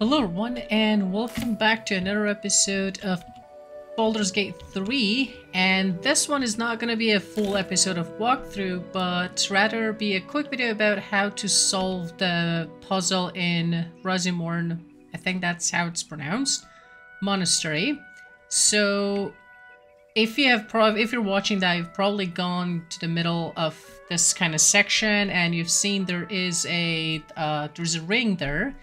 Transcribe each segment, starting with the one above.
Hello everyone and welcome back to another episode of Baldur's Gate 3 and this one is not going to be a full episode of walkthrough but rather be a quick video about how to solve the puzzle in Razimorn, I think that's how it's pronounced, monastery. So if you have if you're watching that you've probably gone to the middle of this kind of section and you've seen there is a uh, there's a ring there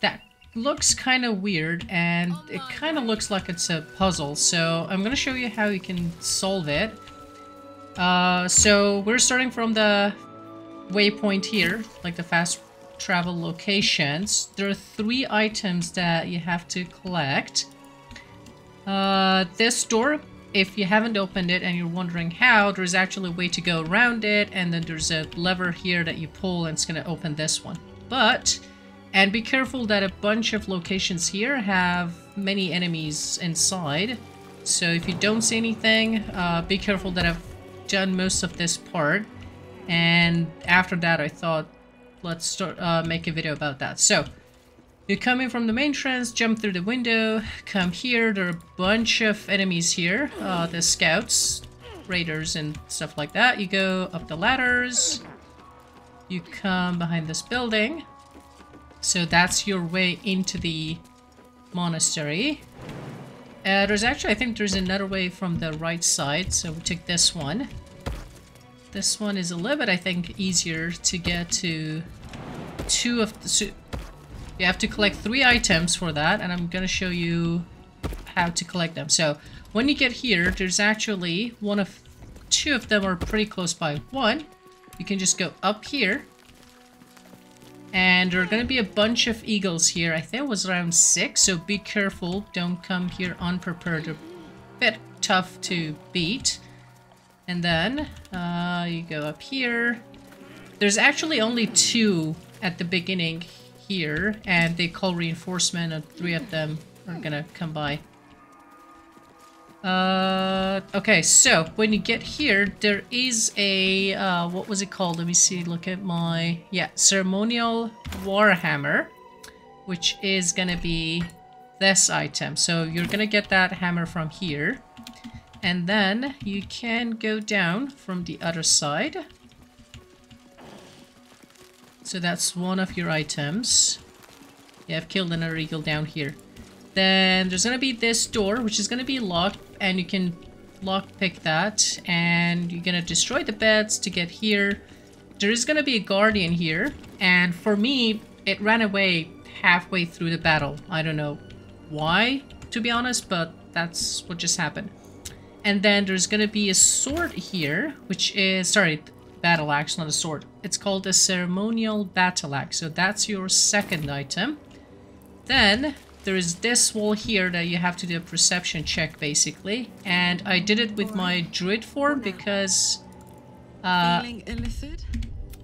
that looks kind of weird and it kind of looks like it's a puzzle. So I'm going to show you how you can solve it. Uh, so we're starting from the waypoint here, like the fast travel locations. There are three items that you have to collect. Uh, this door, if you haven't opened it and you're wondering how, there's actually a way to go around it and then there's a lever here that you pull and it's going to open this one. But and be careful that a bunch of locations here have many enemies inside. So if you don't see anything, uh, be careful that I've done most of this part. And after that, I thought, let's start uh, make a video about that. So, you're coming from the main entrance, jump through the window, come here. There are a bunch of enemies here. Uh, the scouts, raiders, and stuff like that. You go up the ladders. You come behind this building. So that's your way into the monastery. Uh, there's actually, I think there's another way from the right side, so we take this one. This one is a little bit, I think, easier to get to two of the... So you have to collect three items for that, and I'm gonna show you how to collect them. So, when you get here, there's actually one of... Two of them are pretty close by. One, you can just go up here, and there are going to be a bunch of eagles here. I think it was around six, so be careful. Don't come here unprepared. A bit tough to beat. And then uh, you go up here. There's actually only two at the beginning here, and they call reinforcement, and three of them are going to come by. Uh, okay, so when you get here, there is a, uh, what was it called? Let me see, look at my, yeah, ceremonial warhammer, which is gonna be this item. So you're gonna get that hammer from here. And then you can go down from the other side. So that's one of your items. Yeah, I've killed another eagle down here. Then there's gonna be this door, which is gonna be locked, and you can lockpick that, and you're gonna destroy the beds to get here. There is gonna be a guardian here, and for me, it ran away halfway through the battle. I don't know why, to be honest, but that's what just happened. And then there's gonna be a sword here, which is, sorry, battle axe, not a sword. It's called a ceremonial battle axe, so that's your second item. Then there is this wall here that you have to do a perception check, basically. And I did it with my druid form because... Uh?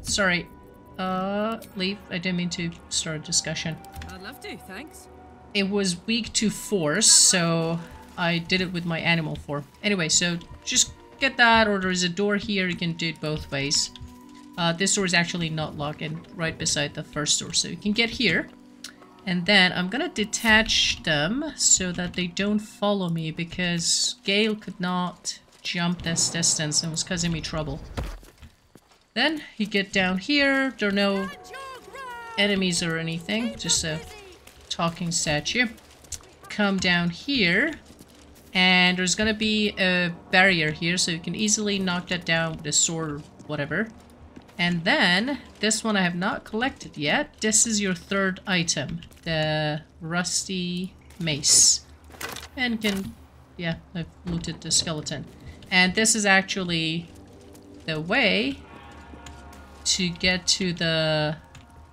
Sorry. Uh, leave. I didn't mean to start a discussion. I'd love to, thanks. It was weak to force, so I did it with my animal form. Anyway, so just get that, or there's a door here. You can do it both ways. Uh, this door is actually not locked and right beside the first door, so you can get here. And then I'm gonna detach them so that they don't follow me because Gale could not jump this distance and was causing me trouble. Then you get down here, there are no enemies or anything, just a talking statue. Come down here, and there's gonna be a barrier here so you can easily knock that down with a sword or whatever. And then, this one I have not collected yet. This is your third item. The rusty mace. And can... Yeah, I've looted the skeleton. And this is actually the way to get to the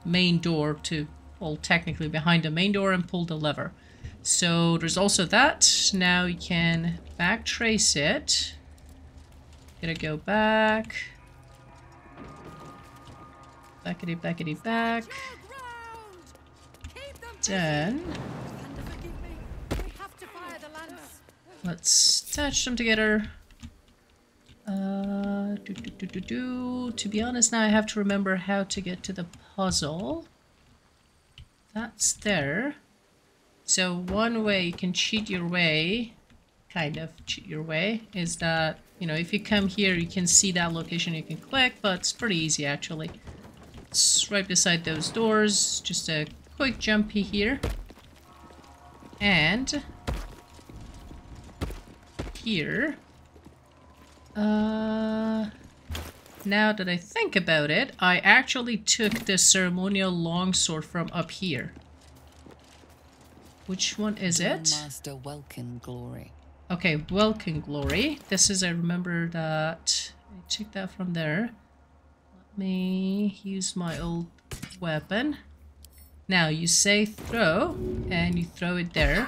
main door to... Well, technically behind the main door and pull the lever. So there's also that. Now you can backtrace it. Gonna go back. Backity backity back. Then let's attach them together. Uh, do, do, do, do. To be honest, now I have to remember how to get to the puzzle. That's there. So one way you can cheat your way, kind of cheat your way, is that, you know, if you come here, you can see that location you can click, but it's pretty easy actually. It's right beside those doors, just a quick jumpy here. And here, uh, now that I think about it, I actually took the ceremonial longsword from up here. Which one is it? Master Welkin Glory. Okay, Welkin Glory. This is, I remember that I took that from there. Let me use my old weapon. Now, you say throw, and you throw it there.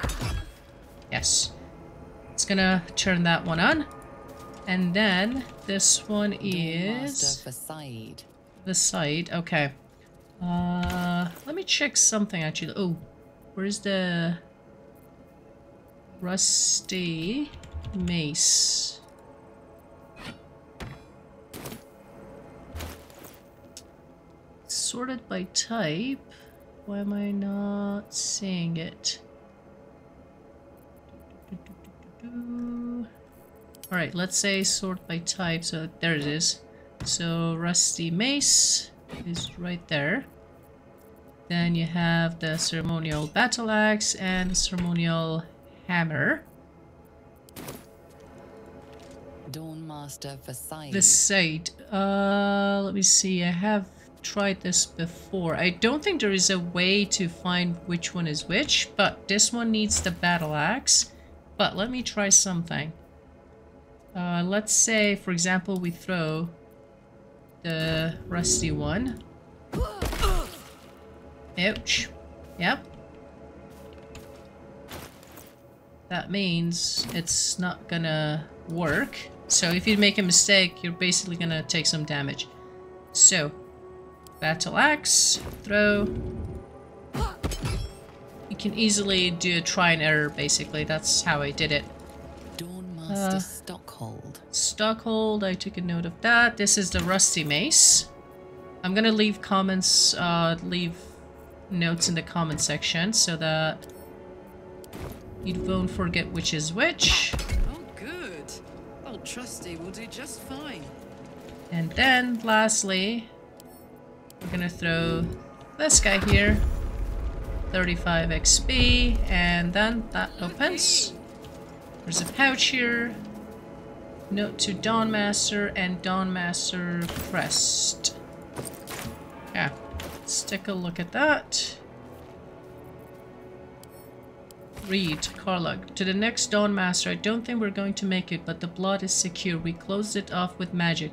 Yes. It's gonna turn that one on. And then this one is the side. Okay. Uh, let me check something actually. Oh, where's the rusty mace? Sorted by type. Why am I not seeing it? Alright, let's say sort by type. So there it is. So Rusty Mace is right there. Then you have the ceremonial battle axe and the ceremonial hammer. Dawnmaster Vaseid. The side. Uh, let me see. I have tried this before. I don't think there is a way to find which one is which, but this one needs the battle axe. But let me try something. Uh, let's say, for example, we throw the rusty one. Ouch. Yep. That means it's not gonna work. So if you make a mistake, you're basically gonna take some damage. So, battle axe, throw. You can easily do a try and error, basically. That's how I did it. Dawnmaster Uh, Stockhold. Stockhold, I took a note of that. This is the Rusty Mace. I'm gonna leave comments, uh, leave notes in the comment section so that you won't forget which is which. Oh, good. Old Trusty will do just fine. And then, lastly, we're gonna throw this guy here. 35 XP, and then that opens. There's a pouch here. Note to Dawnmaster and Dawnmaster Crest. Yeah, let's take a look at that. Read, Karlug. To the next Dawnmaster, I don't think we're going to make it, but the blood is secure. We closed it off with magic.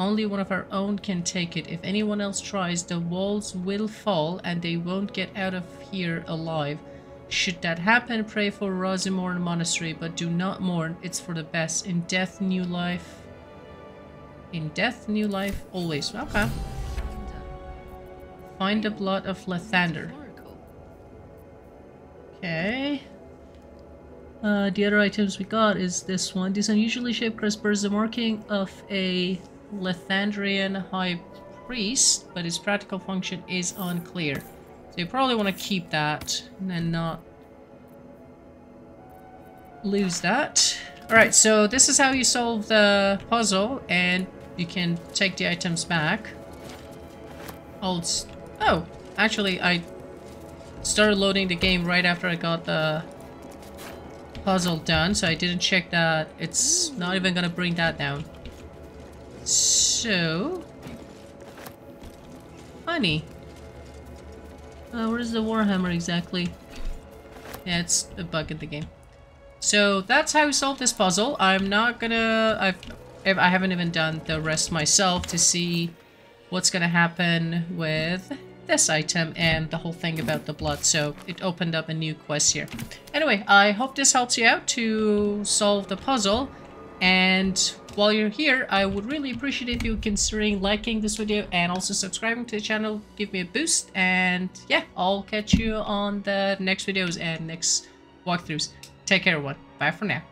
Only one of our own can take it. If anyone else tries, the walls will fall and they won't get out of here alive. Should that happen, pray for Rosymorn Monastery, but do not mourn. It's for the best. In death, new life. In death, new life, always. Okay. Find the blood of Lathander. Okay. Uh, the other items we got is this one. This unusually shaped crest bears the marking of a Lathandrian High Priest, but his practical function is unclear. So you probably want to keep that and not lose that. Alright, so this is how you solve the puzzle, and you can take the items back. Oh, actually, I started loading the game right after I got the puzzle done, so I didn't check that it's not even gonna bring that down. So... Funny. Uh, where's the Warhammer exactly? Yeah, it's a bug in the game. So that's how we solve this puzzle. I'm not gonna... I've, I haven't even done the rest myself to see what's gonna happen with this item and the whole thing about the blood. So it opened up a new quest here. Anyway, I hope this helps you out to solve the puzzle. And while you're here, I would really appreciate if you considering liking this video and also subscribing to the channel. Give me a boost. And yeah, I'll catch you on the next videos and next walkthroughs. Take care, everyone. Bye for now.